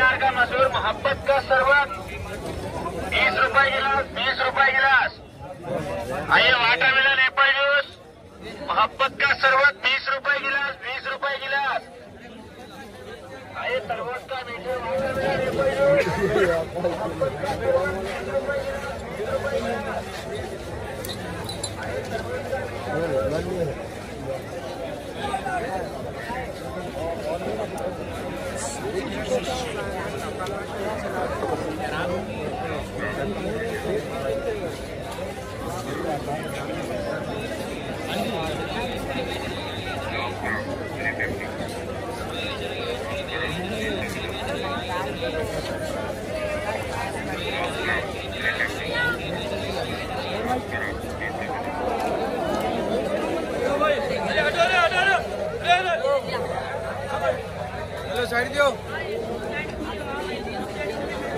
चार का मशहूर मोहब्बत का शरबत बीस रुपए गिलास बीस रुपए गिलास आइए वाटर मिलन एप्पल जूस मोहब्बत का शरबत बीस रुपए गिलास बीस रुपए गिलास आइए तरबूज का मीठे वाटर एप्पल जूस Sergio.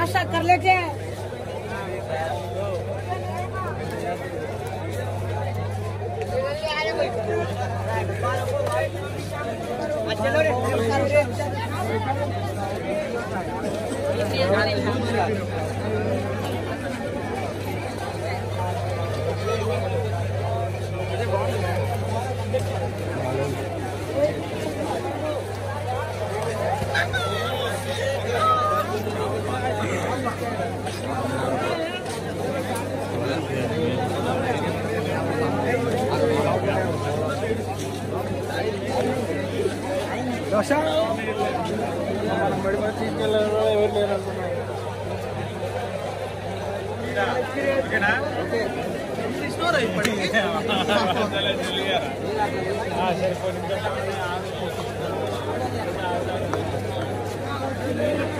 हैं। अभी नाश्ता कर लेते हैं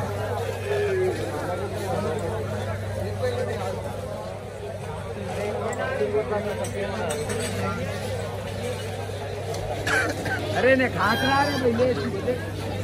अरे ने खास रहा है भैया